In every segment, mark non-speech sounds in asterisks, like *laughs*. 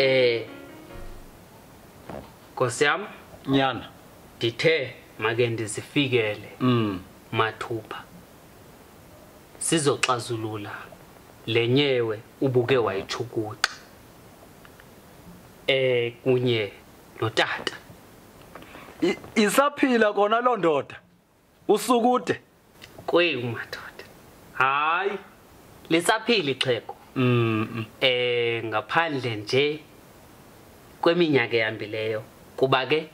Eh Nkosi yami nyana. Ndithe make ndizifikele mm. mathupha. Sizoxazulula. Lenyewe ubuke wayichukuxa. Eh kunye notata. Isaphila kona loo ndoda? Usukude? Kweyu madoda. Hayi lisaphila ixhego. Mm eh ngaphandle nje kweminyaka ehambileyo kuba ke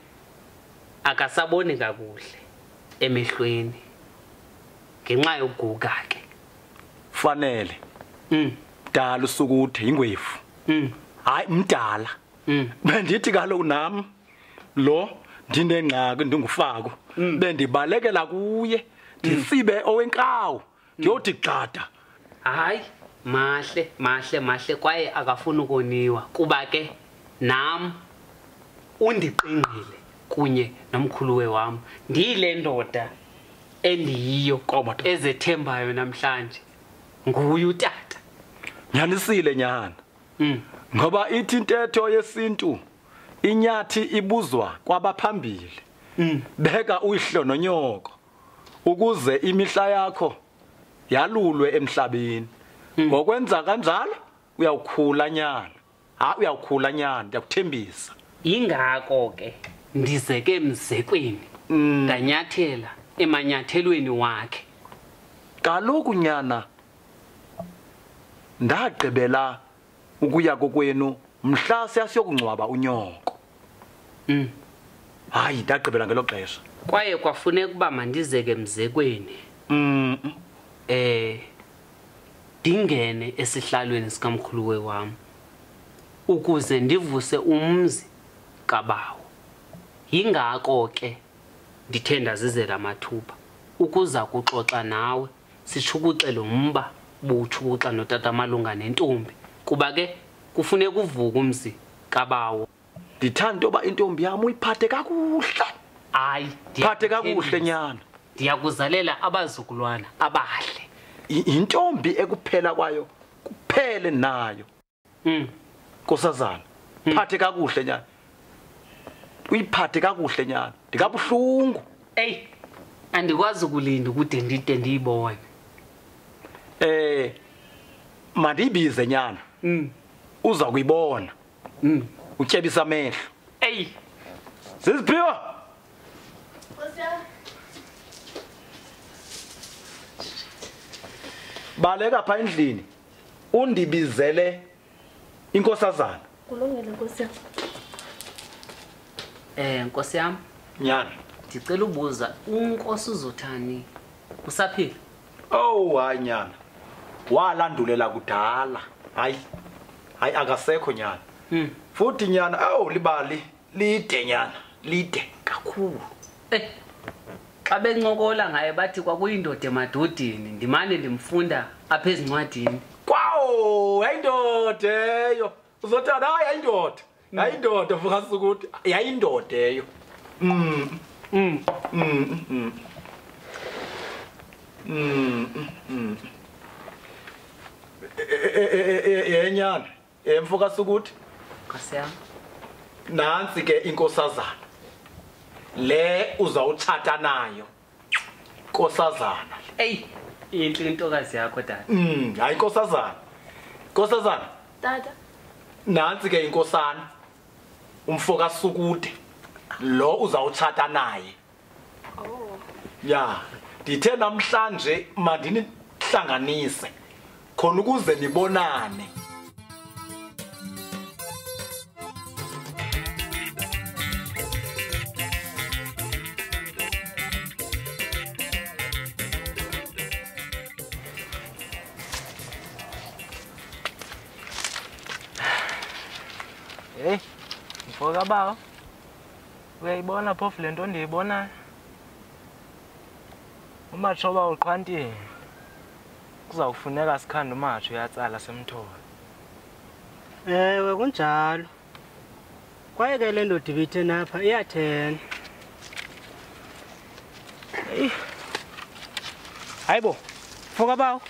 akasaboni kakuhle emehlweni ngenxa yokuguga ke. Fanele. Mm. Dala usukude ingwefu mm. Hayi mdala mm. Bendithi kaloku nam lo ndinengxaki ndingufako. Bendibalekela kuye ndisibe owenkawu ndiyothi gxada hayi mahle mahle mahle kwaye akafuni ukoniwa. Kuba ke nam undiqingqile kunye nomkhuluwe wam. Ndiyile ndoda endiyiyo ezethembayo namhlanje. Nguye utata. Nyanisile nyana. Mm. ngoba ithi intetho yesintu inyathi ibuzwa kwabaphambili. Mm. beka uyihlo nonyoko ukuze imihla yakho yalulwe emhlabeni. Ngokwenza kanjalo uyawukhula nyana. Ha uyawukhula nyana ndiyakuthembisa. Yingako ke ndizeke mzekweni Mm. ndanyathela emanyathelweni wakhe. Kaloku nyana ndagqibela ukuya kokwenu mhla siyasiyokungcwaba unyoko. Mm. hayi ndagqibela ngelo xesha. Kwaye kwafuneka uba mandizeke mzekweni. Mm eh ndingene esihlalweni sikamkhuluwe wam ukuze ndivuse umzi kabawo. Yingako ke ndithe ndazizela amathuba ukuza kuxoxa nawe sitshukuxe lo mba buwutshukuxa notata malunga nentombi. Kuba ke kufuneka uvuke umzi kabawo. Ndithanda yoba intombi yam uyiphathe kakuhle. Hayi phathe kakuhle nyana. Ndiyakuzalela abazukulwana abahle. Yintombi ekuphela kwayo kuphele nayo. Mm. Nkosazana phathe kakuhle nyana. Uyiphathe kakuhle nyana ndikabuhlungu. Eyi andikwazi ukulinda ukude ndide ndiyibone. Eh mandiyibize nyana. Mm. uza kuyibona. Mm. utyebisa amehlo. Eyi ziziphiwa baleka pha endlini undibizele inkosazana. Kulungile nkosi yam. Um nkosi yam. Nyana. Ndicela ubuza unkosi uzothani? Usaphila? Owu hayi nyana. Walandulela kudala. Hayi hayi akasekho nyana. Mm. futhi nyana awu libali lide nyana. Lide kakhulu. Eyi xa bencokola ngaye bathi kwakuyindoda emadodeni ndimane ndimfunda apha ezincwadini kwawo yayindoda eyo. Uzothanda hayi yayindoda yayindoda fukasukuthi yayindoda eyo. Mm. Mm. mm mm mm. Mm yenyana emfukasukuthi nkosi yam nansi ke inkosazana le uzawutshata nayo. Nkosazana eyi intle intokazi yakho tata mm hayi inkosazana nkosazana. Tata nansi ke inkosana? Umfo kasukude lo uzawutshata naye. Oh. Ya ndithe namhlanje mandinihlanganise khona ukuze nibonane. Mfoka bawo uyayibona phofu le nto ndiyibonayo umatshoba uqhwantini kuzawufuneka sikhande umatsho uyatsala semthola ewe kunjalo. Kwaye ke le ndoda ibitheni apha iyathena. Eyi. Hayi bo foka bawo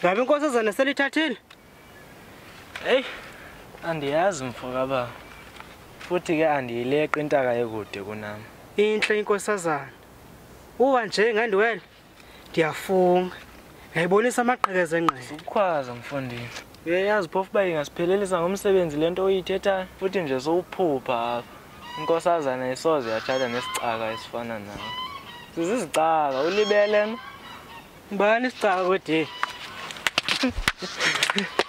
ngabe inkosazana selithathile. Heyi andiyazi mfo kababa futhi ke andiyileqi intaka ekude kunam intle inkosazana. Uwa nje ngandiwele ndiyafunga. Ngayibonisa amaqhekeza engqele. Ukukhwaza mfondini uyayazi phofu uba ingasiphelelisa ngomsebenzi le nto uyithethayo futhi nje sowuphupha apha. Inkosazana isoze yatshata nesicaka esifana nawe. Sizizicaka ulibele. No ngubani isicaka kwedini *laughs*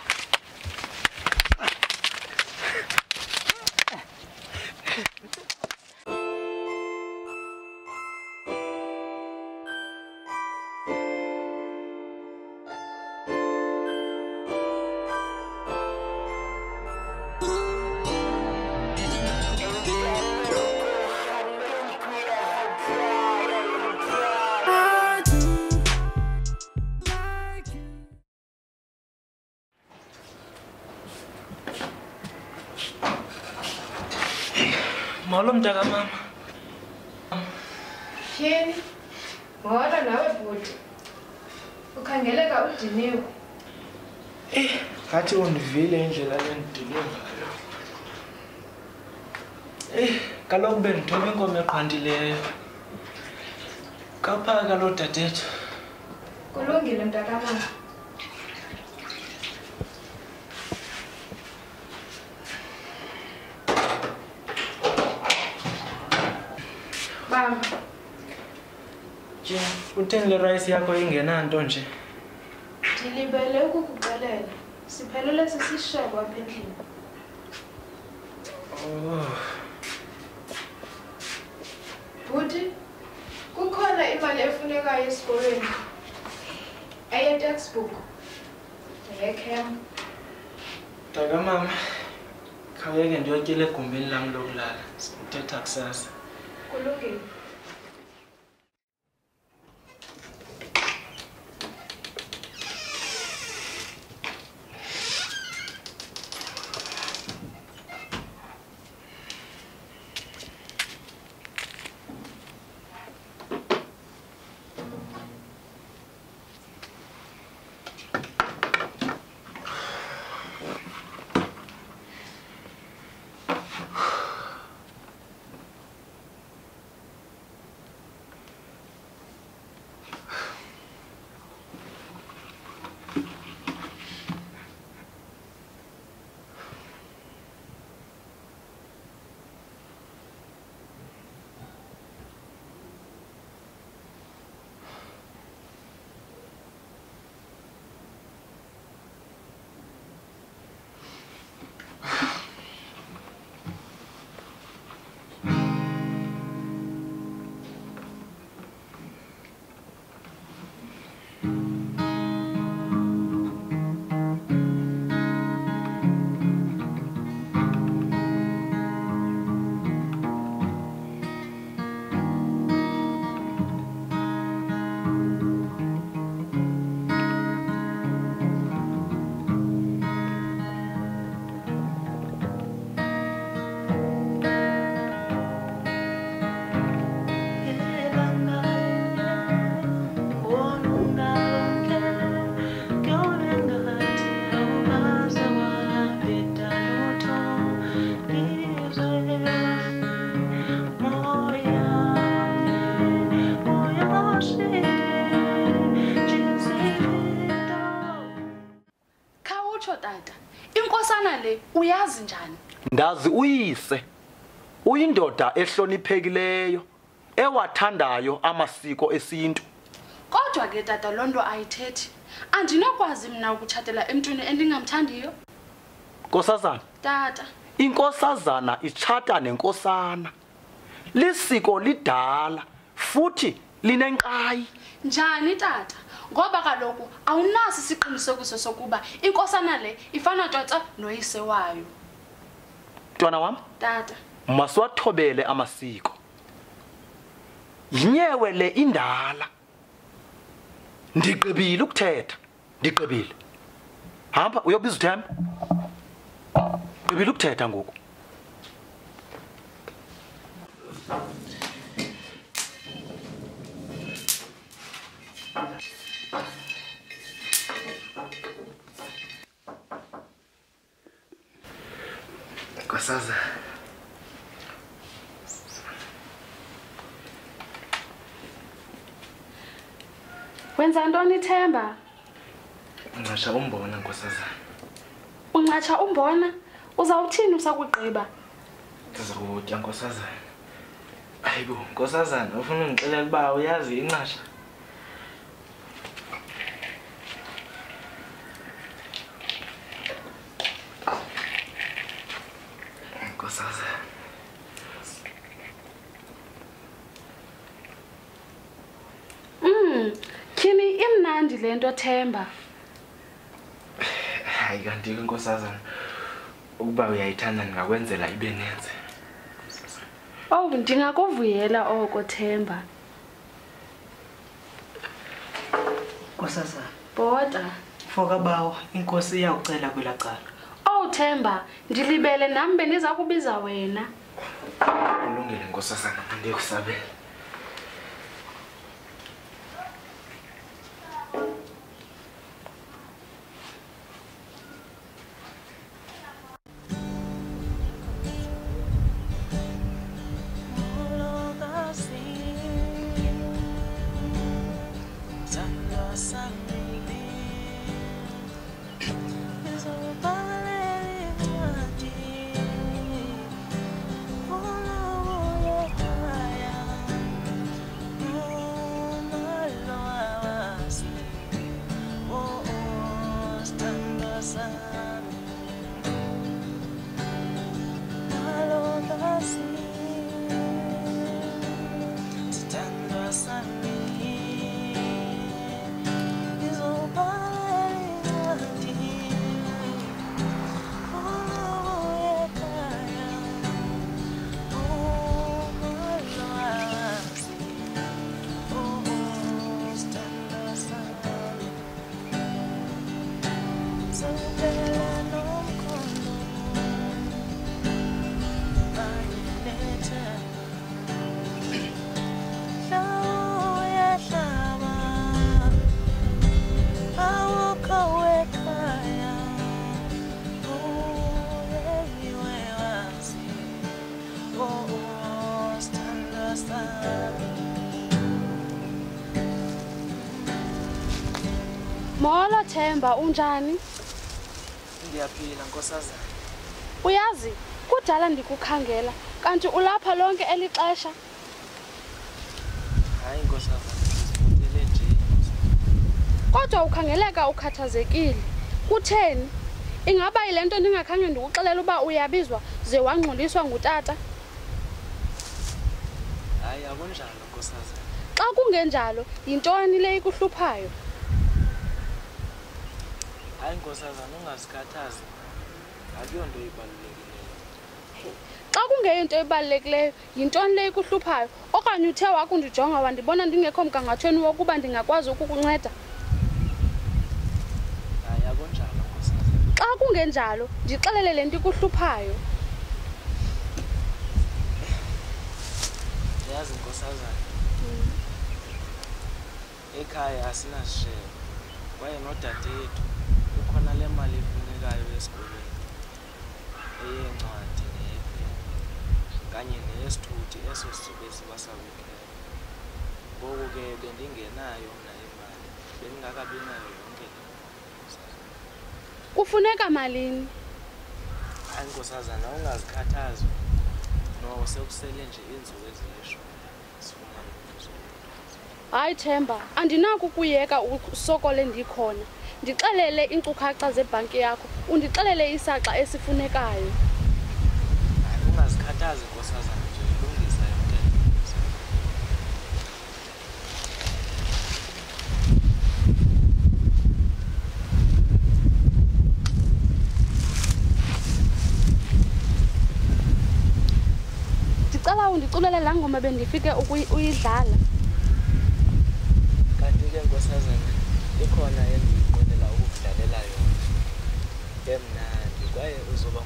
molo mntakamama Tyhini, molo nawe bhuti. Ukhangeleka udiniwe. ngathi undivile indlela le ndidilwe ngayo eyi kaloku bendithobe inkomo eqhwantileyo kaphaa kaloo dadethu Kulungile mntakamama. Bamba, tye utheni le rayisi yakho ingenanto nje ndilibele ukukuxelela. Siphelele sisishebo apha endlini. oh. Bhuti, kukhona imali efunekayo esikolweni. Eye-textbook. Neyecam. mntakamama khawuyeke ndiyotyela egumbini lam lokulala sithetha kusasa ndazi uyise uyindoda ehloniphekileyo ewathandayo amasiko esintu. Kodwa ke tata loo nto ayithethi. Andinokwazi mna ukutshatela emntwini endingamthandiyo. Nkosazana? Tata. Inkosazana itshata nenkosana. Lisiko lidala futhi linenkqayi njani tata? Ngoba kaloku awunaso isiqinisekiso sokuba inkosana le ifana tata noyise wayo. Mntwana wam? Tata. Masiwathobele amasiko. Yinyewe le indala. Ndigqibile ukuthetha. Ndigqibile hamba uyobiza uthemba gqibile ukuthetha ngoku. Nkosazana wenza ntoni ithemba uncatsha umbona nkosazana uncatsha umbona? Uzawuthini usakugqiba? Ndiza kutya nkosazana ayibo nkosazana ufuna undixelela uba uyazi inqasha nkosazana mm tyhini imnandi le nto themba. Hayi kanti ke nkosazana ukuba uyayithanda ndingakwenzela ibe nenze owu ndingakuvuyela oko themba. Nkosazana. Bhota fokabawo inkosi iyawucela kwelaa ukuthemba ndilibele nam bendiza kubiza wena. Ulungile nkosazana ndiyakusabela themba unjani? Ndiyaphila nkosazana. Uyazi kudala ndikukhangela kanti ulapha lonke eli xesha. Hayi nkosazana ndizibutele nje kodwa ukhangeleka ukhathazekile. Kutheni? Ingaba yile nto ndingakhange ndikuxelela uba uyabizwa ze wangxoliswa ngutata? Hayi akunjalo nkosazana. Xa kungenjalo yintoni le ikuhluphayo hayi nkosazana ungazikhathazi. Akuyonto ibalulekileyo xa kungeyinto ebalulekileyo yintoni le ikuhluphayo? Okanye uthe wakundijonga wandibona ndingekho mgangathweni wokuba ndingakwazi ukukunceda? Hayi akunjalo nkosazana. Xa kungenjalo ndixelele le nto ikuhluphayo. Yazi nkosazana. Ekhaya asinasishebo kwaye nodadethu kukhona le mali ifunekayo esikolweni. Eyeencwadi neyepeni kanye neyesithuthi eso sibe sibasa weekend ngoku ke bendingenayo mna imali bendingakabi nayo yonke le kufuneka malini? Hayi nkosazana ungazikhathazi. No sekusele nje iintsuku ezilishumi sifumane hayi themba andinako ukuyeka usokole ndikhona ndixelele iinkcukacha zebhanki yakho undixelele isaxa esifunekayo. Ungazikhathazi nkosazana nje ilungisa yonke ndicela undiculele laa ngoma bendifike uyidlala. Kanti ke nkosazana ikhona yona emnandi kwaye uzoba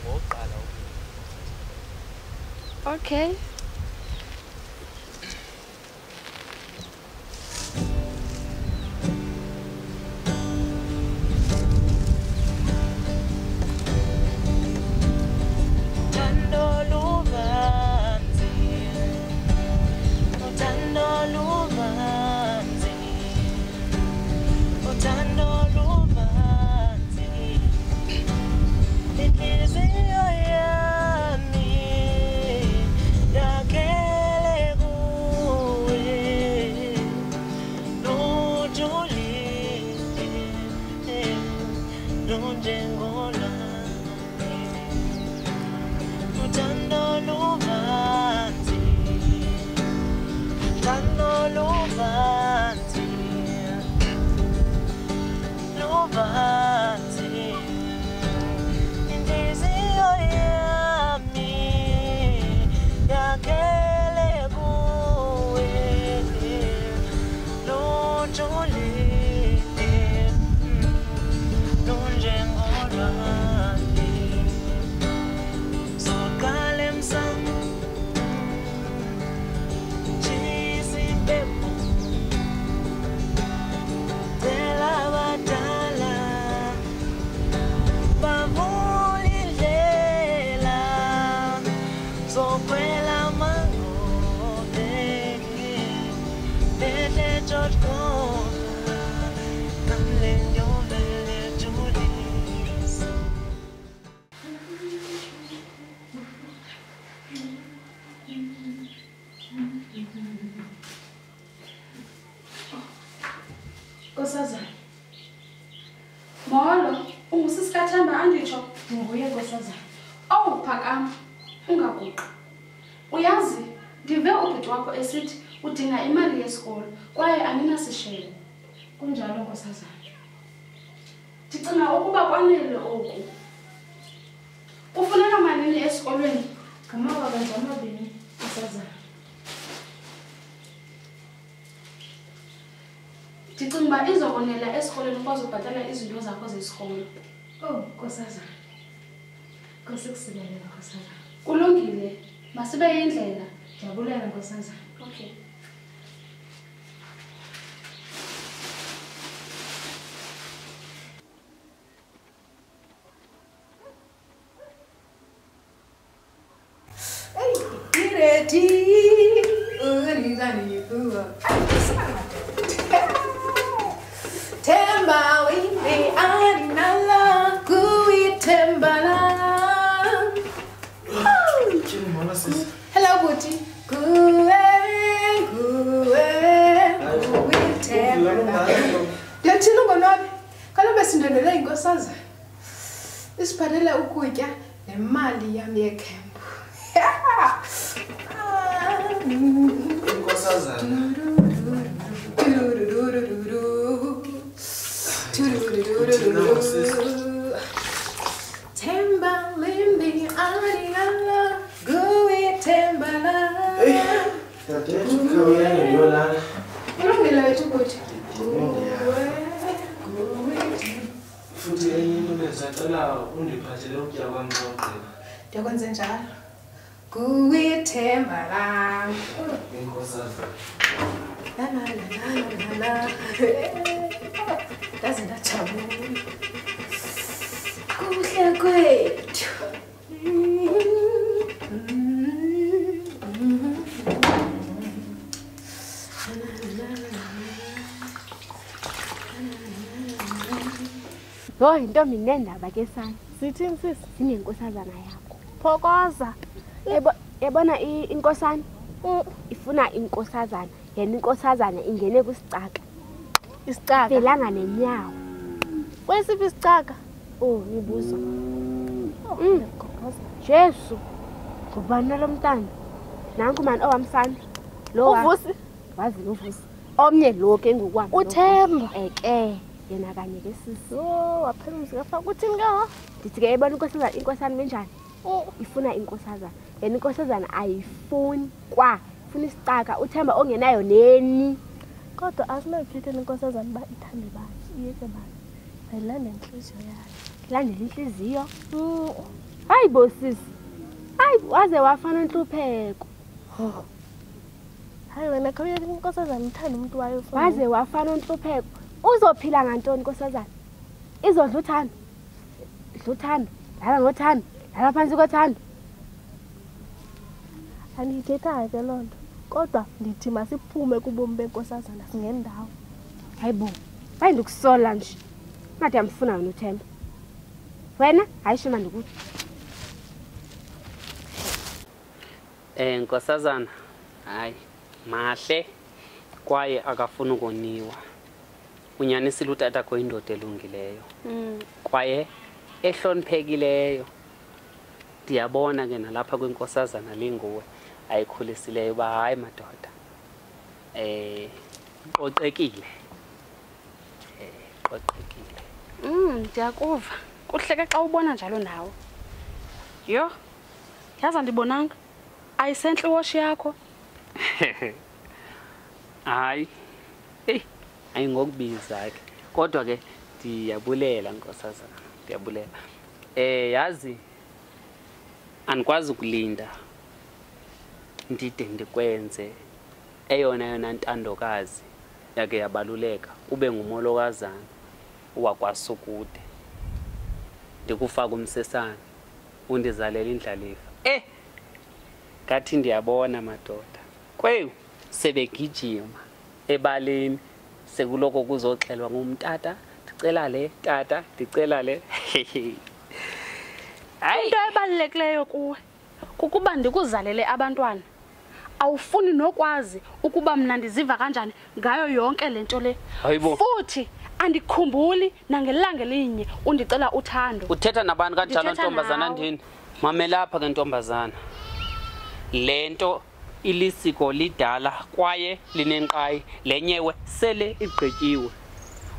okay Nkosazana. owu phakama ungaguqi uyazi ndive ubhuti wakho esithi udinga imali yesikolo kwaye andinasishele Kunjalo nkosazana. ndicinga ukuba kwanele oku kufuneka malini esikolweni Ngamawaka amabini nkosazana. ndicinga uba izokonela esikolweni ukwazi ubhatala izinto zakho zesikolo Oh, nkosazana. Nkosi kusibelela nkosazana. kulungile masibe yindlela Ndiyabulela nkosazana. okay ndaze ndajabula kuhle kwethu Hoyi ntombi nendaba ke sana. Sithini sisi? Sinenkosazana yakho. Phokoza. Yabona inkosana? Mm. Ifuna inkosazana yena inkosazana ingene kwisicaka Isicaka. velanga nenyawo Kwesiphi isicaka? oh mibuzo Oh, Mm. jesu ngubani nalo mntana nanku mani owamsana lo Uvusi? wazi novusi omnye lo ke ngokwam Uthemba. eke yena kanye ke sisi Yho, waphela umzikafaka fa kuthini ke ho? ndithi ke ebona inkosazana inkosana benjani Oh, ifuna inkosazana yena inkosazana ayifuni kwa ifuna isicaka uthemba ongenayo neni. Kodwa asinayiphethe inkosazana uba ithande bani, iyeke bani. Ayilande intliziyo yayo. landela intliziyo hayi bosisi hayi waze wafana ntlupheko Hayi wena khawuyeke inkosazana ithande umntu wayo waze wafana ntlupheko uzophila ngantoni inkosazana izodla uthando. Dla uthando. Dlala ngothando. Dlala phantsi kothando. Andiyithethayo ke loo nto. Kodwa ndithi masiphume kubomi benkosazana singendawo. hayi bo hayi ndikusola nje. Ngathi yamfuna wena uthemba. Wena? Hayi shima ndikuthi. Eh nkosazana hayi mahle kwaye akafuni ukoniwa. Unyanisile utata kho indoda elungileyo. Kwaye ehloniphekileyo. Ndiyabona ke nalapha kwinkosazana linguwe ayikhulisileyo uba hayi madoda. Eh qoqekile. Eh qoqekile. Mm, ndiyakuva kuhleke xa ubona njalo nawe yho yaza ndibonanga ayisentle iwoshi yakho *laughs* hayi eyi ayingokubiza ke kodwa ke ndiyabulela nkosazana ndiyabulela eh yazi andikwazi ukulinda ndide ndikwenze eyona yona ntandokazi yakhe yabaluleka ube ngumolokazana wakwasukude ndikufaka umsesane undizalela indlalifa. Eh! Ngathi ndiyabona madoda. Kwewu sebegijima ebaleni sekuloko kuzoxelwa ngumtata. Ndicela le tata ndicela le. *laughs* Hayi! Into ebalulekileyo kuwe kukuba ndikuzalele abantwana. Awufuni nokwazi ukuba mna ndiziva kanjani ngayo yonke le nto le. Futhi andikhumbuli nangelanga linye undicela uthando. Uthetha nabantu kanjalo ntombazana ndini? Mamelapha ke ntombazana. Le nto ilisiko lidala kwaye linenkqayi lenyewe sele igqityiwe.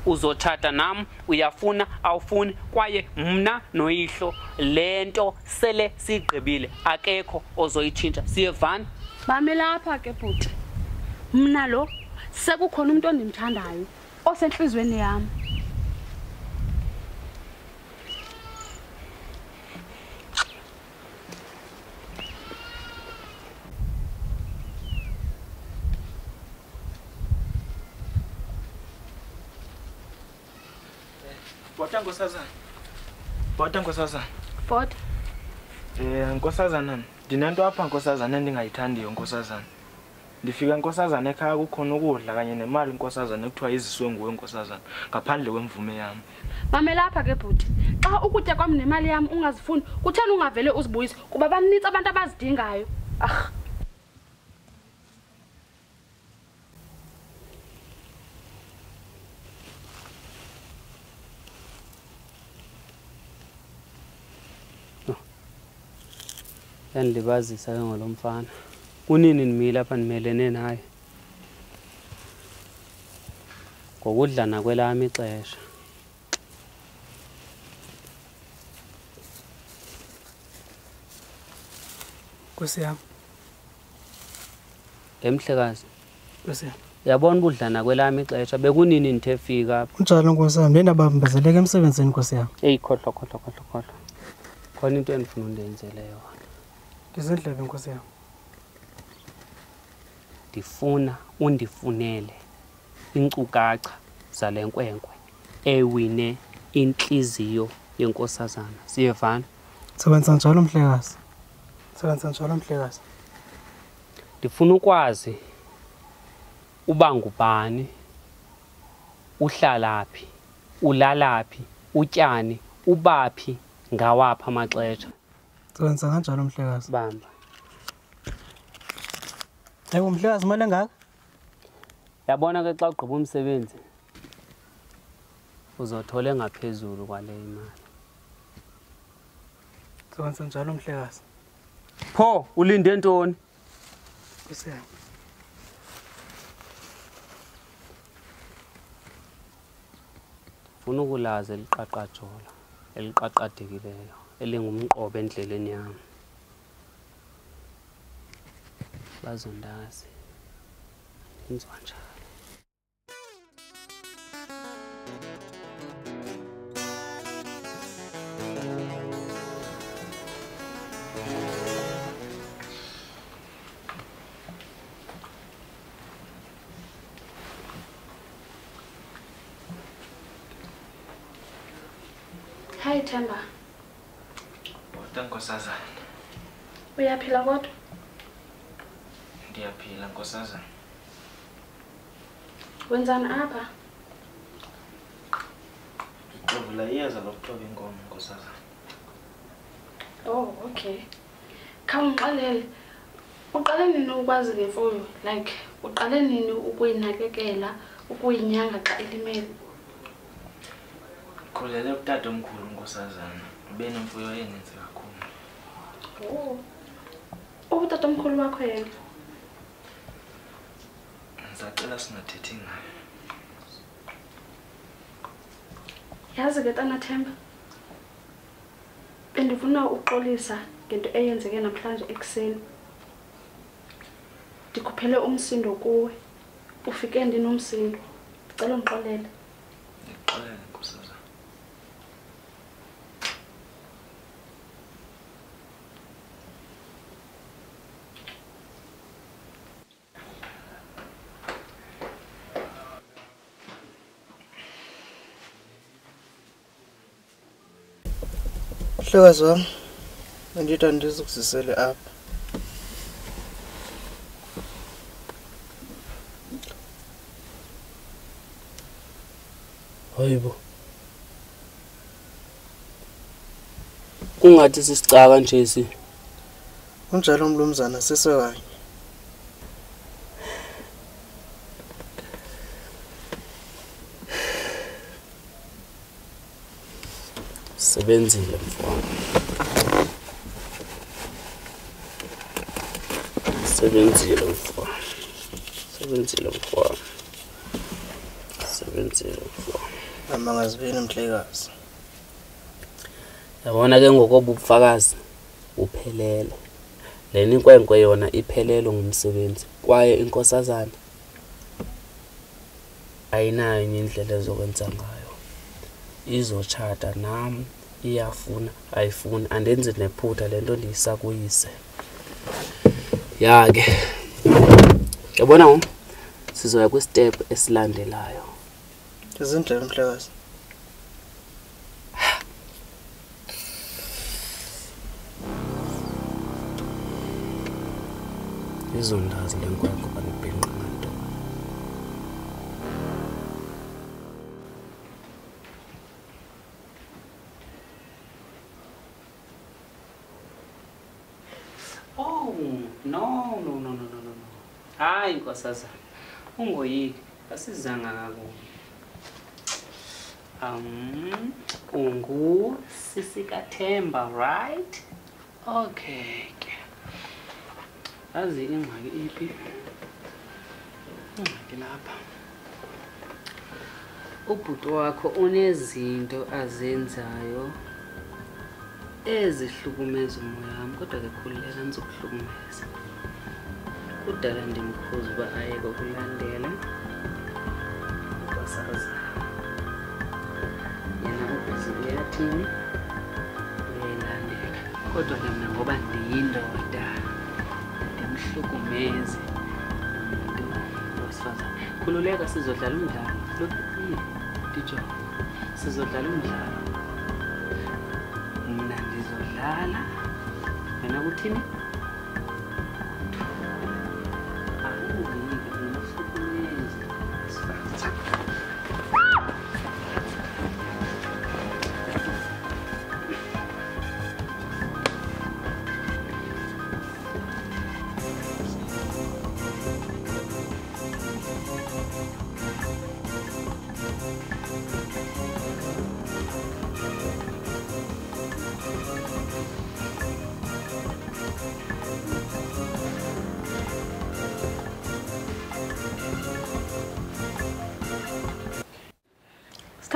Uzotshata nam uyafuna awufuni kwaye mna noyihlo. Le nto sele siyigqibile. Akekho ozoyitshintsha. Siyevana bamelapha ke bhuti mna lo sekukhona umuntu ondimthandayo osenhlizweni yami bhota nkosazana. bhota nkosazana. bhota um eh, nkosazana? Ndinento apha nkosazana endingayithandiyo nkosazana. Ndifika nkosazana ekhaya kukhona ukudla kanye nemali nkosazana ekuthiwa iziswe nguwe nkosazana ngaphandle kwemvume yam. Mamela apha ke bhuti xa ukutya kwam nemali yam ungazifuni kutheni ungavele uzibuyise? Kuba banintsi abantu abazidingayo. Arh yandilibazisa ke ngolo mfana. Kunini ndimile apha ndimelene naye? Ngokudla nakwelam ixesha. Nkosi yam. Ngemhlekazi nkosi yam. uyabona ubudla nakwelam ixesha? Bekunini ndithe fika apha? Kunjalo nkosi yam. Ndendabambezeleka emsebenzini nkosi yam. Eyi khohlwa khohlwa khohlwa khohlwa. Khona into endifuna undenzeleyo ndizindlebe nkosi yam ndifuna undifunele iinkcukacha zale nkwenkwe ewine intliziyo yenkosazana. Siyevana? Sebenza njalo mhlekazi. Sebenza njalo mhlekazi. Ndifuna ukwazi uba ngubani uhlala phi ulala phi utyani ubaphi ngawaphi amaxesha. Sebenza kanjalo mhlekazi. Bamba. Ewo mhlekazi imali engaka yabona ke xa ugqiba umsebenzi uzothola engaphezulu kwale imali. Sebenza njalo mhlekazi pho ulinde ntoni? Nkosi yam funa ukulazi eliqaqajola eliqaqadekileyo elingumqobo endleleni yam. Bazondazi. Inzwa njani Hi, Themba. Nkosazana uyaphila kodwa ndiyaphila nkosazana wenzani apha ndixovula iyeza lokuthoba inkomo nkosazana oh okay. Khawundixelele uqale nini ukwazi ngemfuyo like uqale nini ukuyinakekela ukuyinyanga xa ilimele khulele kutata omkhulu nkosazana ube nemfuyo eninzi kakhulu oh. Ubutata omkhulu wakho yena. Ndisacela singathethi ngayo yazi ke tana themba bendifuna uxolisa ngento eyenzeke namhlanje ekuseni. Ndikhuphele umsindo kuwe. Ufike ndinomsindo ndicela undixolele. Ndixolele mhlekazi wam bendithi andizukuzisele apha. Hayibo. Kungathi sisicaka nje si? Kunjalo mlumzana sisewanye sebenzile mfowami sebenzile mfowami sebenzile mfowami sebenzile mfowami amangazibini mhlekazi? Yabona ke ngokoba ubufakazi uphelele. Lena inkwenkwe yona iphelelwe ngumsebenzi kwaye inkosazana ayinayo enye indlela ezokwenza ngayo. Izotshata nam iyafuna ayifuni andenzi nephutha le nto ndiyisakuyise. Ya ke yabona ngom sizoya kwistep esilandelayo. Izindlela mhlekazi. Izondazi le Hayi nkosazana. Ungoyiki, asizanga kakubi. Um, ungu sisikathemba, right? Okay. ke. Yazi ingxaki iphi? Ingxaki lapha. Ubhuti wakho unezinto azenzayo ezihlukumeza umoya wami kodwa ke khululeka nizokuhlukumeza kudala ndimkhuza uba ayeke ukulandela kwasaza yena ubhizi uyathini uyayilandela kodwa ke mna ngoba ndiyindoda ndimhlukumeze. Umuntu wesifazane. Khululeka sizodlala umdlalo. Ndijonge hmm, sizodlala umdlalo. Mna ndizodlala. Wena kuthini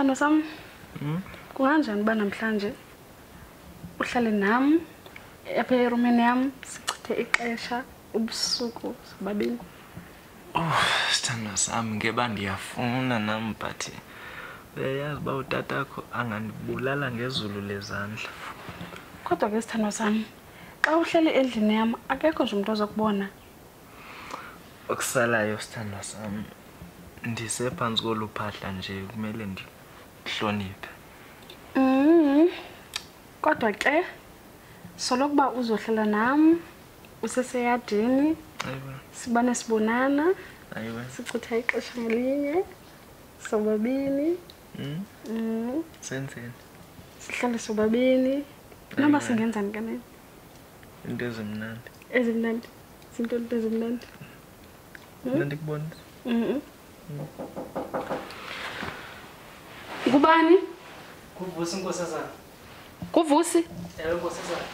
sithando sam. Mm. kunganjani uba namhlanje uhlale nam apha erumini yam sichithe ixesha ubusuku sobabini Oh, sithandwa sami ngeba ndiyafuna nam but uyayazi uba utatakho angandibulala ngezulu lezandla. Kodwa ke sithandwa sam xa uhleli endlini yam akekho nje umntu ozokubona. Okusalayo sithandwa sam ndisephantsi kolu phahla nje kumele ndihloniphe Mhm. kodwa ke solokuba uzohlala nam useseyadini sibane sibonana sichitha ixesha ngelinye sobabini. Mm, Mhm. senzeni? Sihlale sobabini. Noba singenzani kanene into ezimnandi. Ezimnandi. Zintoni into ezimnandi. Mna Gubani. Kuvusi Nkosazana. Kuvusi. Ewe Nkosazana.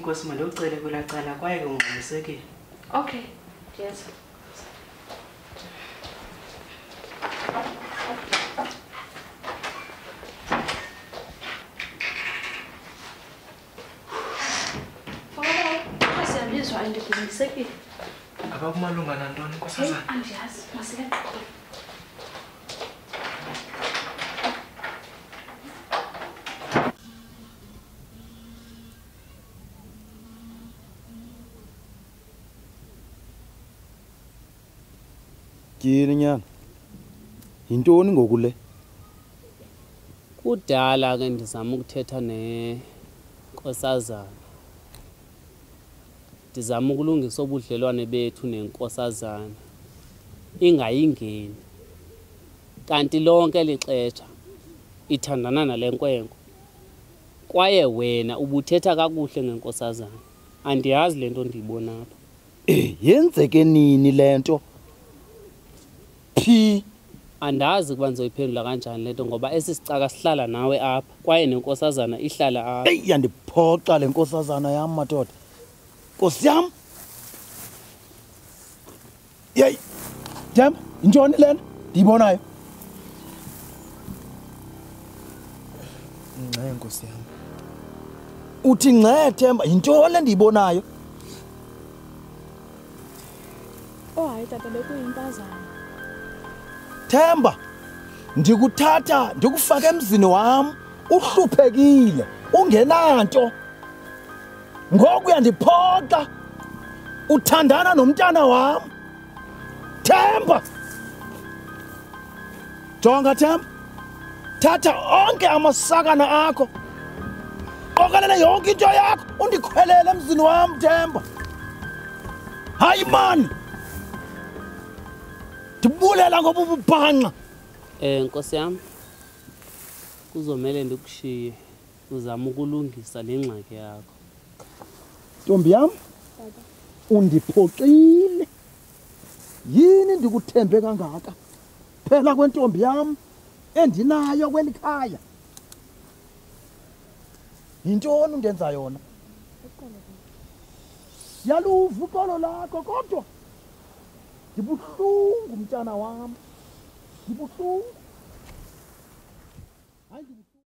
Inkosi mandikucele kwelaa cala kwaye ke ungxamisekile okay. Yes. Andibhizisekile abakumalunga nantoni heyi nkosazana andiyazi yintoni ngoku le kudala ke ndizama ukuthetha nenkosazana. Ndizama ukulungisa ubudlelwane bethu nenkosazana. Ingayingeni. Kanti lonke lixesha ithandana nale nkwenkwe. Kwaye wena ubuthetha kakuhle ngenkosazana. Andiyazi le nto ndiyibona apha. Eh, yenzeke nini le nto? Phi? Andazi ukuba ndizoyiphendula kanjani le nto ngoba esi sicaka sihlala nawe apha kwaye nenkosazana ihlala apha. Eyi yandiphoxa le nkosazana yam madoda. Nkosi yam! Yeyi themba yintoni le nto ndiyibonayo? Ngxe nkosi yam. Uthi ngxe themba yintoni le ndiyibonayo? Oh hayi tata bekuyimpazamo themba ndikuthatha ndikufake emzini wam uhluphekile ungenanto. Ngoku uyandiphoxa uthandana nomntana wam. Themba. Jonga themba. Thatha onke amasakana akho. Okanele yonke into yakho. Undikhwelele emzini wam themba. Hayi mani ndibulela ngoba ububhanqa. Um nkosi yam kuzomele ndikushiye uzama ukulungisa le ngxaki yakho. Ntombi yam undiphoxile. Yini ndikuthembe kangaka? Phela kwentombi yam endinayo kweli khaya. Yintoni undenza yona? Yaluva uxolo lakho kodwa. Ndibuhlungu mntana wam. Ndibuhlungu hayi ndibuhlungu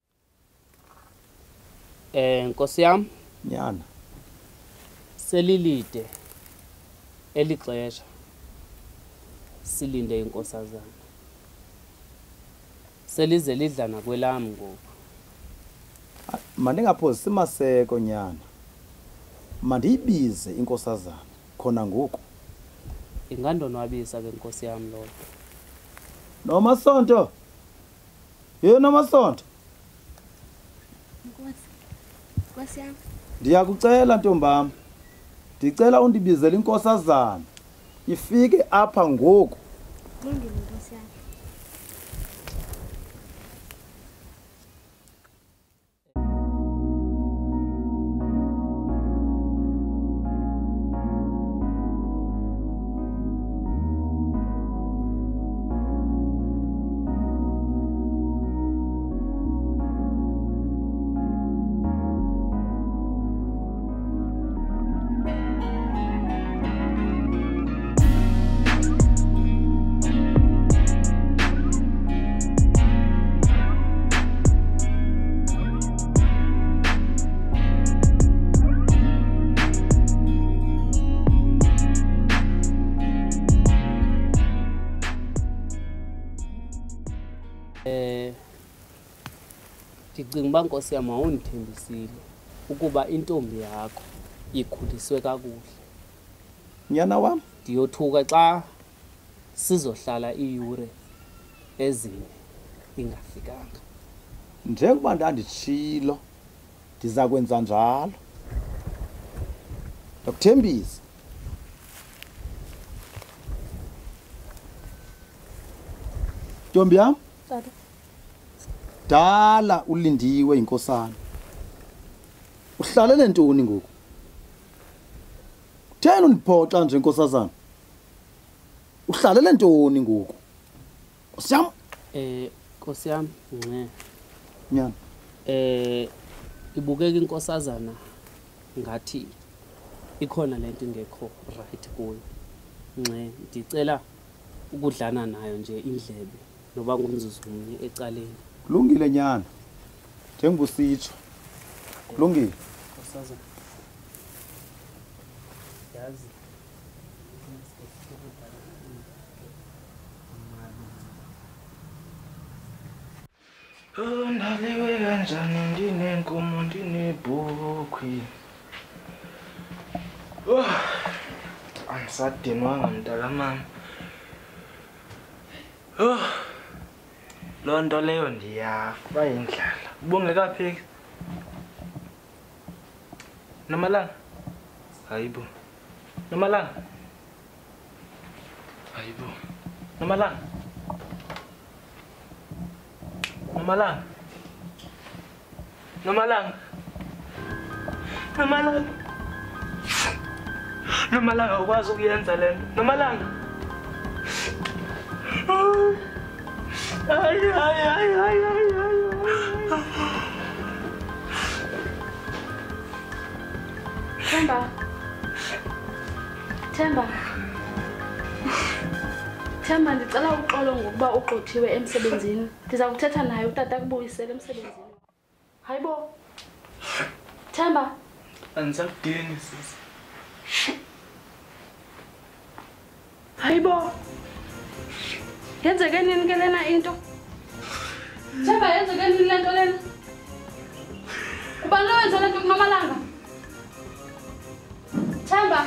um nkosi yam. Nyana. Selilide. Elixesha silinde inkosazana. Selize lidla nakwelam ngoku. Mandingaphozisi maseko nyana. Mandiyibize inkosazana khona ngoku ingandonwabisa ke nkosi yam loo nto. Nomasonto ye nomasonto nkosi nkosi yam ndiyakucela ntombam ndicela undibizele inkosazana ifike apha ngoku. Kulungile uba nkosi yam wawundithembisile ukuba intombi yakho ikhuliswe kakuhle. Nyana wam ndiyothuka xa sizohlala iiyure ezine ingafikanga. Njengoba ndanditshilo ndiza kwenza njalo. Ndakuthembisa ntombi yam tata dala ulindiwe yinkosana. Uhlalele ntoni ngoku? Theni undiphoxa nje nkosazana uhlalele ntoni ngoku? Siyam um nkosi yam nxe nyana. Um ibukeka inkosazana ngathi ikhona le nto ingekho rayithi kuyo. Nxe ndicela ukudlana nayo nje indlebe noba ngumzuzu mnye ecaleni. Kulungile nyana. Njengoba usitsho kulungile. Nkosazana yazi. Oh, ndaliwe kanjani? Ndineenkomo ndineebhokhwe oh andisadinwanga mntakamama. Oh. Loo nto leyo ndiyafa yindlala ubungekapheki namalanga hayi bo. Nomalanga? Hayibo nomalanga? Nomalanga? Nomalanga? Nomalanga? Nomalanga, ukwazi ukuyenza le nto. Nomalanga? oh. Ai, ai, ai, ai, ai, ai. Temba. Temba. Temba ndicela uxolo ngokuba ugqothiwe emsebenzini. Ndiza kuthetha naye utata akubuyisele emsebenzini. Hayibo. Temba. Andisakudini sisi. Hayibo. Yenzeke nini ke lena into? Themba yenzeke nini le nto lena? Ubani lo wenza le nto kumamalanga? Themba.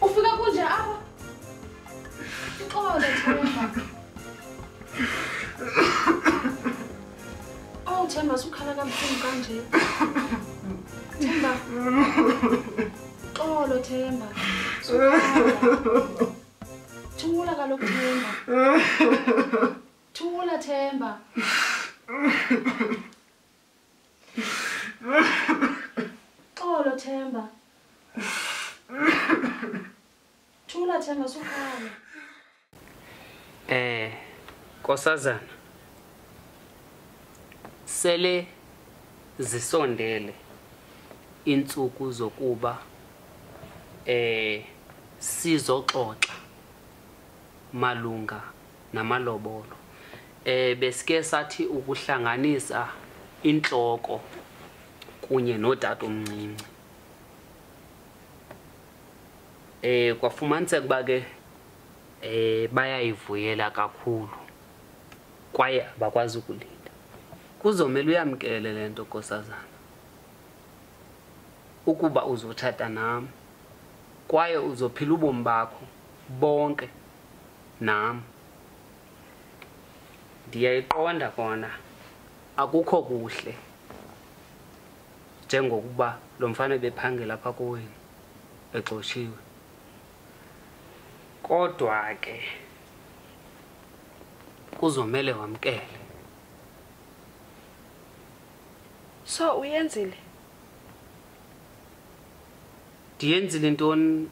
Ufika kunje apha? Xolo Themba. Oh Themba sukhala kabuhlungu kanje. Themba. Xolo Themba. Sukhala. Kaloku Themba. Thula Themba. Xolo Themba. Thula Themba sukhala. Eh nkosazana sele zisondele insuku zokuba eh sizoxoxa malunga namalobolo. Eh besike sathi ukuhlanganisa inhloko kunye nodata omncinci. Eh kwafumaniseka kuba ke eh bayayivuyela kakhulu kwaye abakwazi ukulinda. Kuzomela uyamkele le nto nkosazana ukuba uzotshata nam kwaye uzophila ubomi bakho bonke nam. Ndiyayiqonda kona. Akukho kuhle njengokuba lo mfana bephangela apha kowenu exoshiwe. Kodwa ke kuzomele wamkele. So uyenzile? ndiyenzile ntoni?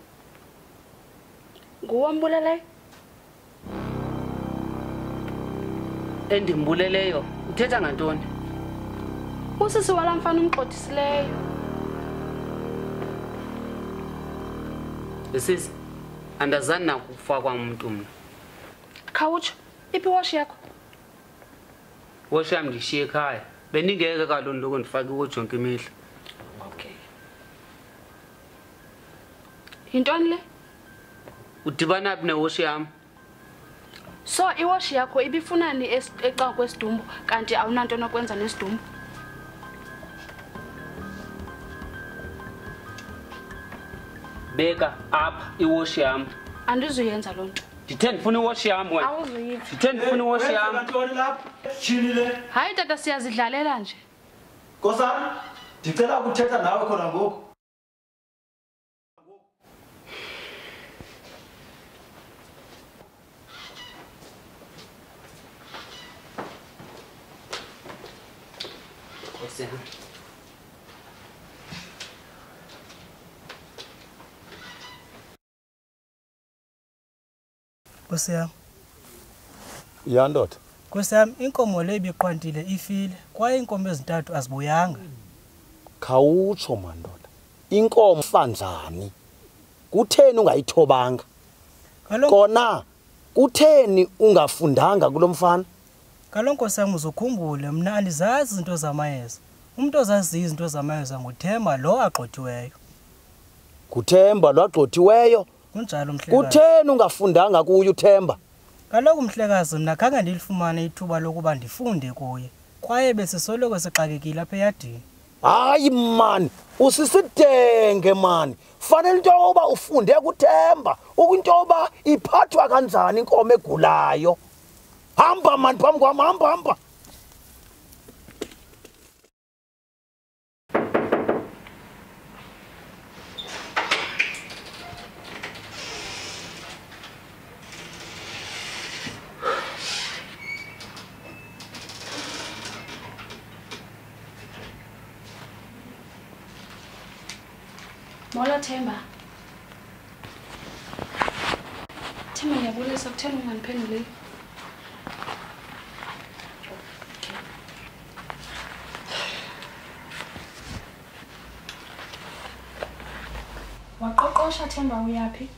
Nguwe endimbuleleyo uthetha ngantoni Usisi walaa mfana umgxothisileyo. esisi andazani nakufa kwamntu mna Khawutsho, iphi iwashi yakho? woshi yam ndishiye ekhaya bendingeke kaloku ndiloko ndifake iwotshi yonke imihla Okay. Yintoni le? udibana phi newoshi yam So iwashi yakho ibifunani es- ecawa kwesidumbu kanti awunanto nokwenza nesidumbu? beka apha iwoshi yam. Andizuyenza loo nto. ndithe ndifuna iwoshi yam wena. Ndithe ndifuna iwoshi yam. Hayi tata siyazidlalela nje. nkosana ndicela ukuthetha nawe khona ngoku Yam. Nkosi yam, ya ndoda. Nkosi yam, inkomo le ibiqwantile ifile kwaye iinkomo ezintathu azibuyanga. khawutsho mandoda inkomo fanjani? Kutheni ungayithobanga? Kona kutheni ungafundanga kulo mfana kaloku Nkosi yam uzukhumbule mna andizazi izinto zamayeza. Umntu ozaziyo izinto zamayeza nguThemba lo agxothiweyo. nguthemba lwagxothiweyo Kunjalo mhlekazi. kutheni ungafundanga kuye uthemba Kaloku mhlekazi mna khange ndilifumane ithuba lokuba ndifunde kuye. Kwaye besisoloko sixakekile apha eyadini. hayi mani usisidenge mani fanele into yoba ufunde kuthemba ukwinto yoba iphathwa kanjani inkomo egulayo hamba mani pami kwam hamba hamba. Molo themba. Themba ngiyabulisa kuthela ungandiphenduleli Waqoqosha Themba uyaphi?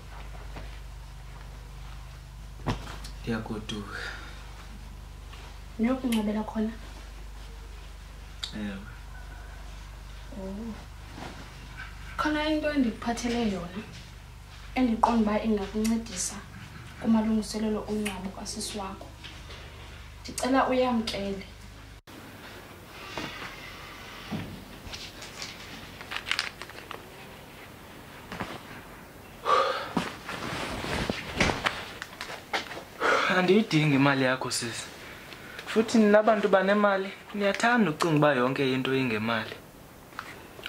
ndiyagoduka Niyokungcwabela khona. ewe Oh. Khona into endikuphathele yona endiqonda uba ingakuncedisa kumalungiselelo omngcwabo kasisi wakho. Ndicela uyamkele. Andiyidingi imali yakho sisi futhi ninabantu banemali niyathanda ucinga uba yonke into ingemali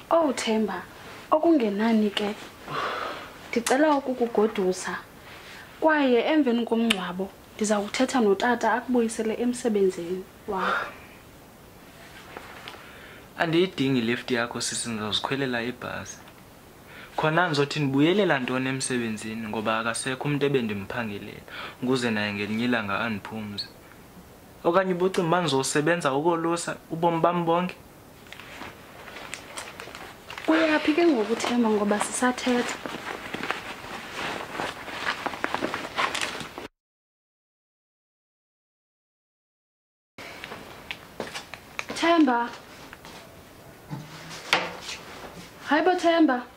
owu Themba, okungenani ke. Ndicela ukukugodusa. Kwaye emveni komngcwabo ndiza kuthetha notata akubuyisele emsebenzini wakho. andiyidingi lift yakho sisi ndizawuzikhwelela ibhasi khona ndizothi ndibuyelela ntoni emsebenzini ngoba akasekho umntu ebendimpangelela ukuze naye ngelinye ilanga andiphumze okanye ubucinga uba ndizosebenza ukolusa ubomi bam bonke Uyaphi ke ngoku Themba ngoba sisathetha? Themba. Hayibo Themba.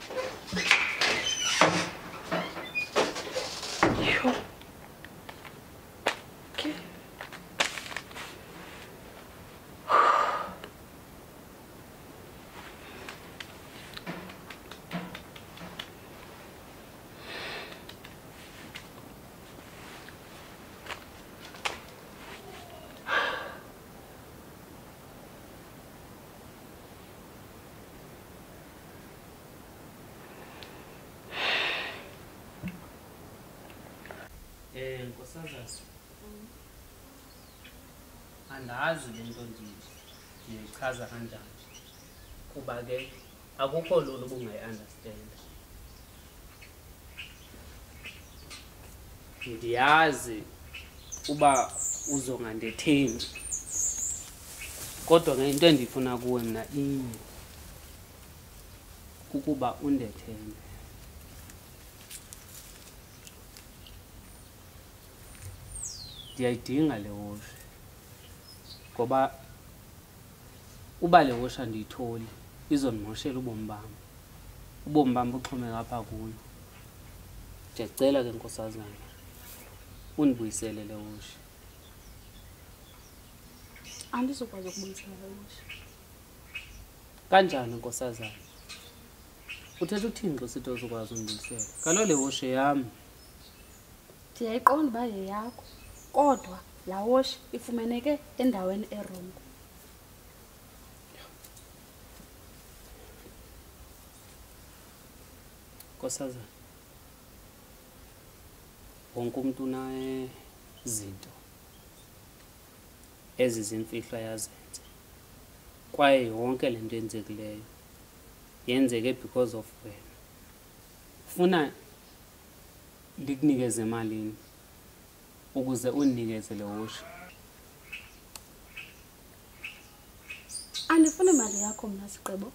Eh nkosazana. Andazi le nto ndi- ndiyichaza kanjani. Kuba ke akukho lula ubungayi-understand. Ndiyazi uba uzongandethembi. Kodwa ke into endifuna kuwe mna inye. Kukuba undethembe. Ndiyayidinga le wosha ngoba uba le wosha ndiyitholi izondimoshela ubomi bam. Ubomi bam buxhomeka apha kuyo. Ndiyacela ke nkosazana undibuyisele le wosha Andizokwazi ukubuyisela le wosha. kanjani nkosazana? Uthetha uthini xa usithi uzokwazi undibuyisela. Kalo le wosha yam Ndiyayiqonda uba yeyakho. Kodwa laa wosha ifumaneke endaweni erongo. nkosazana wonke umntu unezinto ezizimfihlo yazenza kwaye yonke le nto yenzekileyo yenzeke because of wena funa ndikunikeze emalini ukuze undinikeze le wosha Andifuni mali yakho mna sigqibo.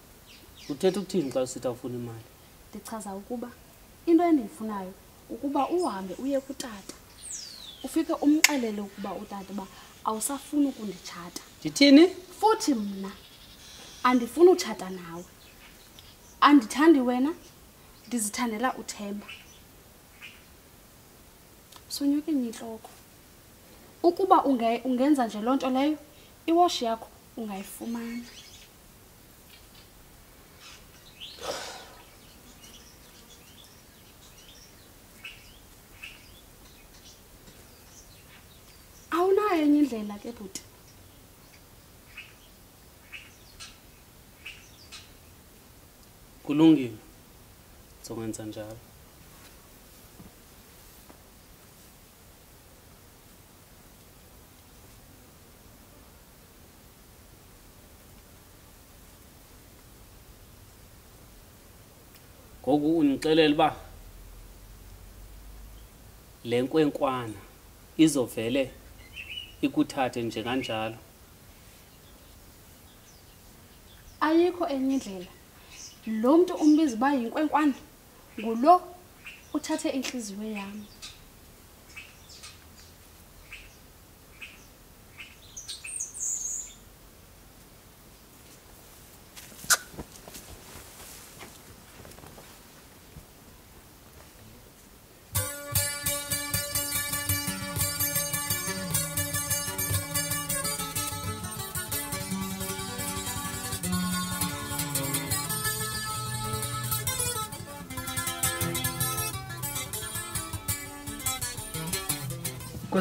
uthetha ukuthini xa usithi awufuna imali Ndichaza ukuba into endiyifunayo ukuba uhambe uye kutata. Ufike umxelele ukuba utata uba awusafuni ukunditshata. ndithini Futhi mna andifuni utshata nawe. Andithandi wena, ndizithandela uThemba. sonyukeni intloko ukuba unge, ungenza nje loo nto leyo iwashi yakho ungayifumana. Awunayo enye indlela ke bhuti? Kulungile. Ndizokwenza njalo. Ngoku undixelela uba le nkwenkwana izovele ikuthathe nje kanjalo ayikho enye indlela. Lo mntu umbiza uba yinkwenkwana ngulo uthathe intliziyo yam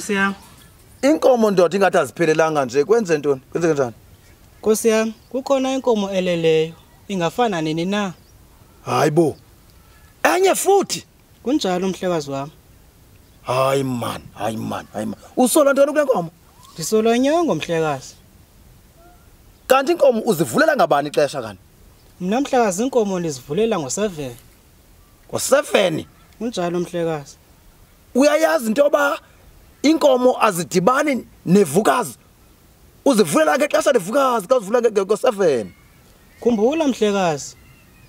Nkosi yam, inkomo ndoda ingathi aziphelelanga nje kwenze ntoni kwenze kanjani Nkosi yam, kukhona inkomo eleleyo. Ingafana nini na? hayi bo enye futhi Kunjalo umhlekazi wami. hayi man hayi man hayi man usola ntoni kule nkomo Ndisolwa nyongo mhlekazi. kanti inkomo uzivulela ngabani ixesha kanti Mna mhlekazi inkomo ndizivulela ngo7. ngo-7 Kunjalo mhlekazi. uyayazi into yoba inkomo azidibani nevukazi uzivulela ngexesha levukazi xa uzivula ngo-7 Khumbula mhlekazi.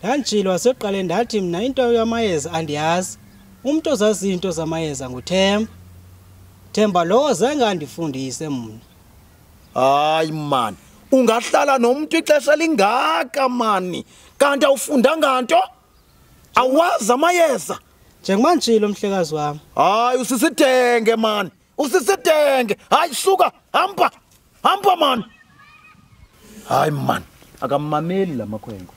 Ndanjilo waseqale ndathi mina into yamayeza andiyazi. Umuntu ozazi into zamayeza nguThemba. Themba lo zange andifundise mina. hayi man ungahlala nomntu ixesha lingaka mani kanti awufundanga nto awazi amayeza Njengoba njilo mhlekazi wami. hayi usisidenge mani usisidenge hayi suka hamba hamba man hayi man akamameli lamakhwenko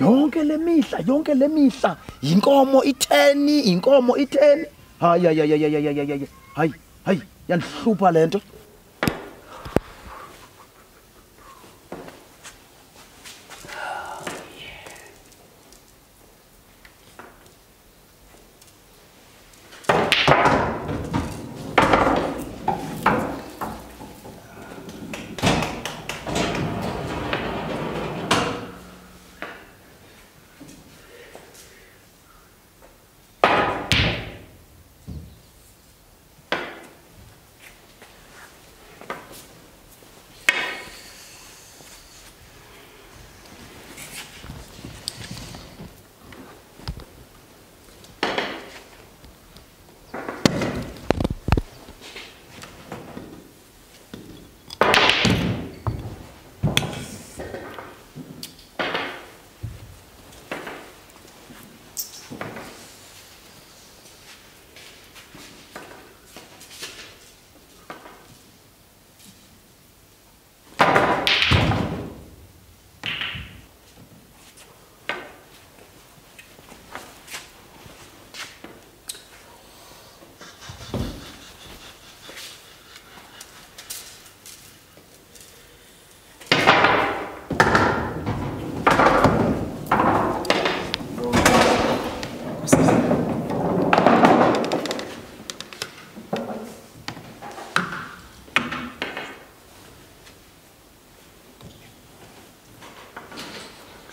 yonke lemihla yonke lemihla inkomo i10 inkomo i10 hayi hayi hayi hayi hayi hayi yanihlupa lento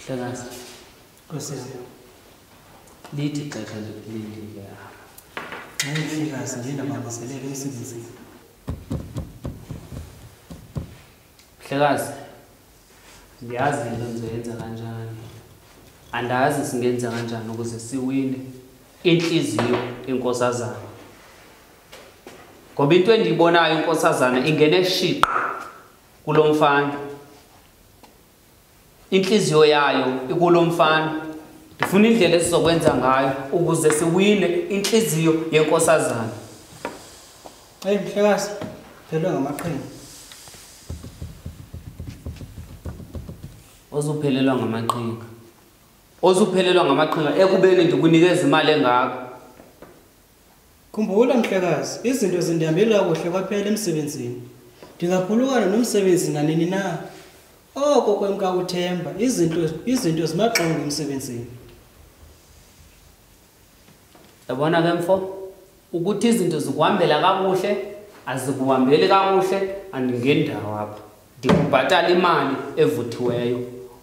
mhlekazi Nkosi yami. lithi ixesha lokulindile Hayi mhlekazi ndinabambezelele emsebenzini. mhlekazi ndiyazi into ndizoyenza kanjani andazi singenza kanjani ukuze siwine intliziyo enkosazana ngoba into endiyibonayo inkosazana ingene shiqi kulo mfana intliziyo yayo ikulo mfana ndifuna indlela esizokwenza ngayo ukuze siwine intliziyo yenkosazana Hayi mhlekazi, phelwe ngamaqhinga. ozuphelelwa ngamaqhinga ozuphelelwa ngamaqhinga ekubeni ndikunikeza imali engako Khumbula mhlekazi, izinto zindihambela kakuhle kwaphela emsebenzini. Ndingaphulukana nomsebenzi nanini na. Oko kwemka uthemba, izinto izinto zimaxongo emsebenzini. yabona ke mfo ukuthi izinto zikuhambela kakuhle azikuhambeli kakuhle andingendawo apha ndikubhatala imali evuthiweyo.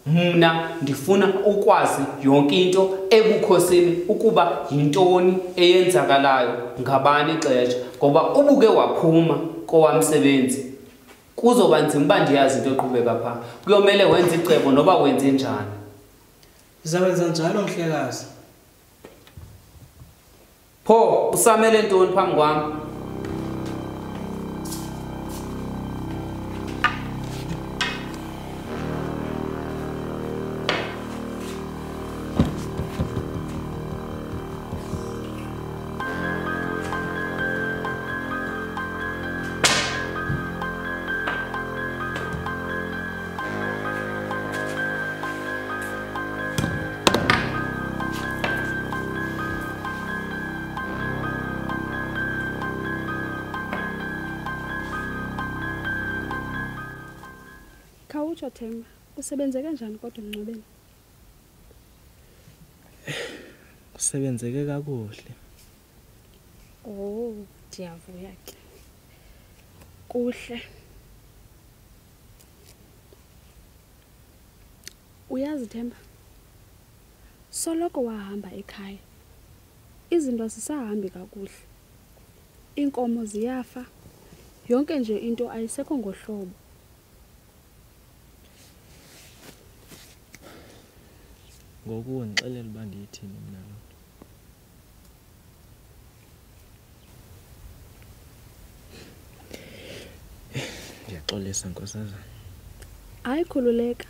Mna ndifuna ukwazi yonke into ebukhosini ukuba yintoni eyenzakalayo ngabani ixesha ngoba ubuke waphuma kowamsebenzi. Kuzoba nzima uba ndiyazi into eqhubeka phaa kuyomele wenze icebo noba wenze njani. Ndizakwenza njalo mhlekazi. pho usamele ntoni phambi kwam khawutsho themba kusebenze kanjani kodwa emngcwabeni kusebenzeke kakuhle. Oh ndiyavuya ke. Kuhle. Uyazi themba soloko wahamba ekhaya. Izinto zisahambi kakuhle. Iinkomo ziyafa. Yonke nje into ayisekho ngohlobo. Ngoku undixelela uba ndiyithini mna loo nto. Ndiyaxolisa nkosazana. Hayi khululeka.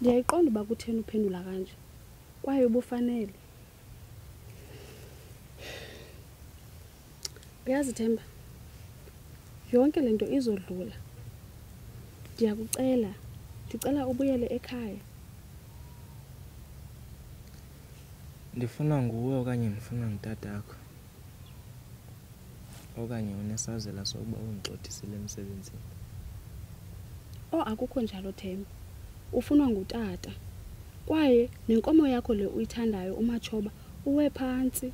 Ndiyayiqonda uba kutheni uphendula kanje kwaye ubufanele. Uyazi themba yonke le nto izodlula. Ndiyakucela ndicela ubuyele ekhaya ndifuna nguwe okanye ndifuna ngutatakho okanye unesazela sokuba undixothisile emsebenzini. O akukho njalo themba ufunwa ngutata. Kwaye nenkomo yakho le uyithandayo umatshoba uwe phantsi.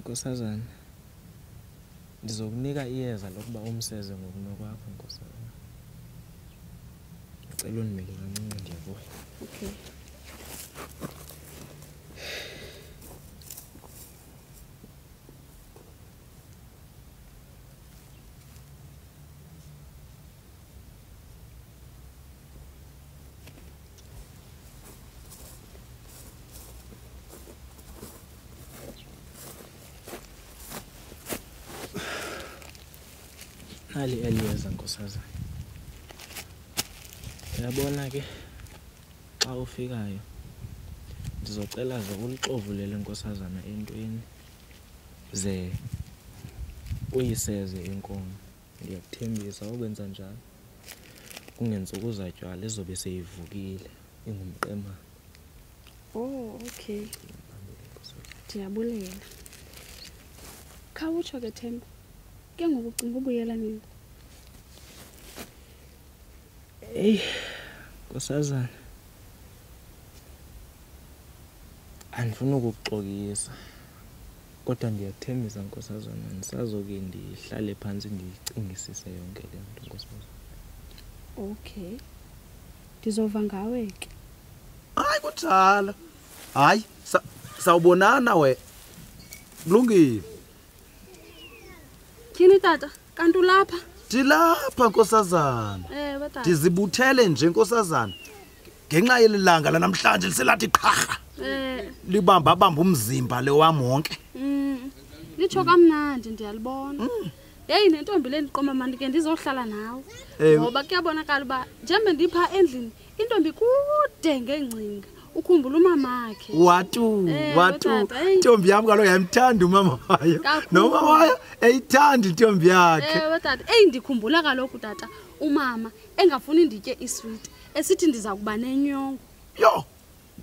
Nkosazana. Ndizokunika iyeza lokuba umseze ngokunokwakho nkosazana ndicela undimele kancinci ndiyabuya. Okay. *sighs* Nali eliyeza nkosazana uyabona ke xa ufikayo ndizocela ze ulixovulele nkosazana entweni ze uyiseze inkomo. Ndiyakuthembisa ukwenza njalo. Kungentsuku zatywala izobe seyivukile ingumqemane oh okay. Ndiyabulela. Khawutsho ke themba ke ngoku ucinga ubuyela nini? Eyi nkosazana andifuni ukukuxokisa kodwa ndiyakuthembisa nkosazana ndisazoke ndihlale phantsi ndiyicingisise yonke le nto nkosazana. Okay. Ndizova ngawe ke. Hayi kudala. Hayi sa- sawubonana we kulungile tyhini tata? Kanti ulapha? Ndilapha nkosazana. Tata ndizibuthele nje nkosazana. Ngenxa yeli langa lanamhlanje liselathi qharha eh. Libamba bamba umzimba le wam wonke. Mm, litsho kamnandi ndiyalibona. Yeyi nentombi le ndiqoma mandi ke ndizohlala nawe. Ewe. ngoba kuyabonakala uba njembe ndipha endlini intombi kude ngengcinga ukhumbula umamakhe. Watu Eh, watu. ntombi yam kaloku yayimthanda umama wayo nomama wayo eyithanda intombi yakhe. Ewe tata eyi ndikhumbula kaloku tata umama engafuni nditye iswiti esithi ndiza kuba nenyongo. Yho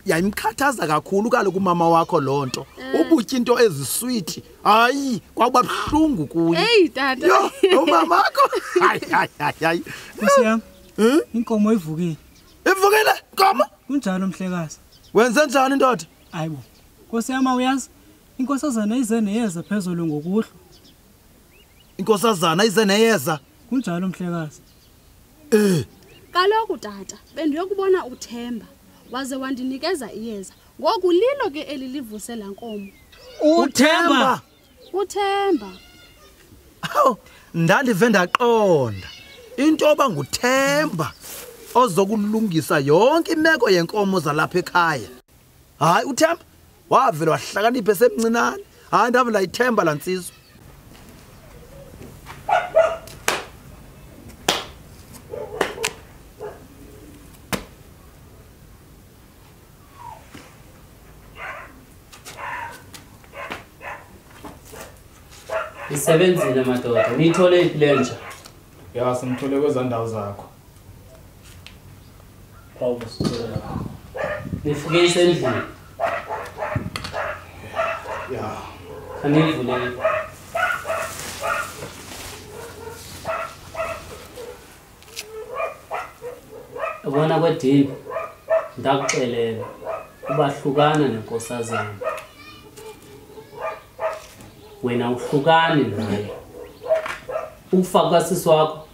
yayimkhathaza kakhulu kaloku umama wakho loo nto. Eh. ubutya into eziswiti hayi kwakuba buhlungu kuye. Eyi tata. Yho umamakho *laughs* hayi hayi hayi hayi. Yam, Eh? inkomo ivukile. ivukile? Nkomo Kunjalo mhlekazi. wenze njani ndoda? Hayibo. Nkosi yama uyazi inkosazana ize neyeza phezulu ngokuhlwa. inkosazana ize neyeza? Kunjalo mhlekazi. Eh. Kaloku tata bendiyokubona uthemba. Waze wandinikeza iyeza. Ngoku lilo ke eli livuse laa nkomo. Uthemba! Uthemba! Awu ndandive ndaqonda. Into yoba nguthemba ozokulungisa yonke imeko yenkomo zalapha ekhaya. Hayi uthemba wavele wahlakaniphe semncinane hayi ndave layithemba laa ntsizwa isebenzile madoda. Niyithole iphi le nja ya simthole kweza ndawo zakho nifike isendlini ya khaniyivuleni ubona kwedini? Ndakuxelela ubahlukana nenkosazana. Wena uhlukani naye. Ukufa kukasisi wakho.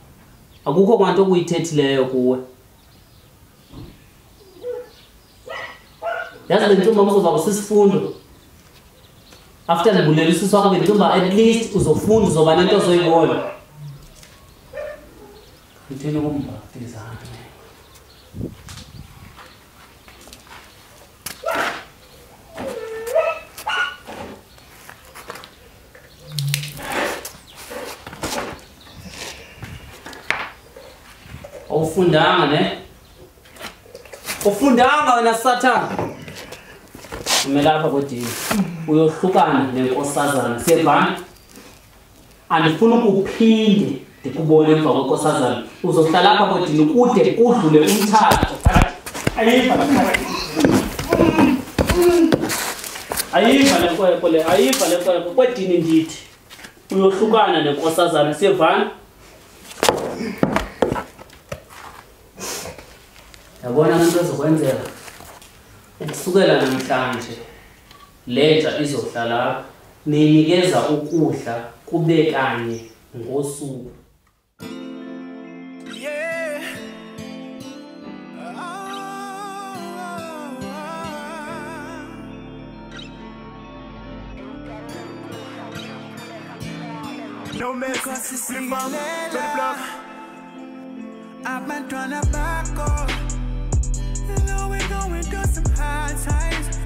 Akukho kwanto okuyithethileyo kuwe. Yaani nituma msoza usifunda. After ndibulela isisi wakho ngitumba at least uzofunda uzoba nento ozoyibona. Ngithini kumbhaktiza Awufundanga ne? Ufundanga wena Satan. Umele apha kodini. Uyohlukana nenkosazana. Siyevana andifuna ukuphinde ndikubone emva kwenkosazana. Uzohlala apha kodini kude kudlule umtshato. Ayiva ayiva le nkwekwe le ayiva le nkwekwe kwedini ndithi? Uyohlukana nenkosazana. Siyevana yabona into ezokwenzeka ukusukela namhlanje lenja izohlala ninikeza ukudla kube kanye ngosuku No mess, I've been trying to back off. Going through some hard times.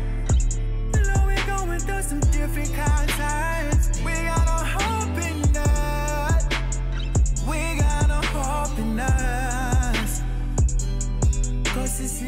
You know we're going through some difficult times. We got a hope in that We got a hope in us. Cause it's